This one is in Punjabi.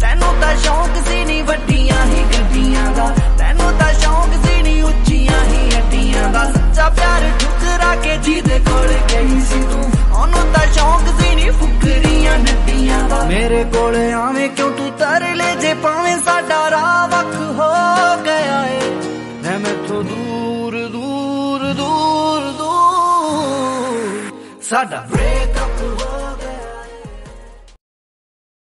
ਤੈਨੂੰ ਤਾਂ ਸ਼ੌਂਕ ਸੀ ਨਹੀਂ ਵੱਡੀਆਂ ਹੀ ਗੱਡੀਆਂ ਦਾ। ਤੈਨੂੰ ਤਾਂ ਸ਼ੌਂਕ ਸੀ ਨਹੀਂ ਉੱਚੀਆਂ ਹੀ ਹੱਡੀਆਂ ਦਾ। ਸੱਚਾ ਪਿਆਰ ਠੁਕਰਾ ਕੇ ਜਿਹਦੇ ਕੋਲ ਗਈ ਸੀ ਤੂੰ। ਉਹਨੂੰ ਤਾਂ ਸ਼ੌਂਕ ਸੀ ਨਹੀਂ ਫੁਕਰੀਆਂ ਨੱਡੀਆਂ ਦਾ। ਮੇਰੇ ਕੋਲ ਆਵੇਂ ਕਿਉਂ ਤੂੰ ਤਰਲੇ ਜੇ ਪਾਵੇਂ ਸਾਡਾ ਰਾਹ ਵੱਖ ਹੋ ਗਿਆ ਏ। ਮੈਂ ਮੈਥੋਂ ਦੂਰ ਦੂਰ ਦੂਰ ਦੂਰ। ਸਾਡਾ ਬ੍ਰੇਕ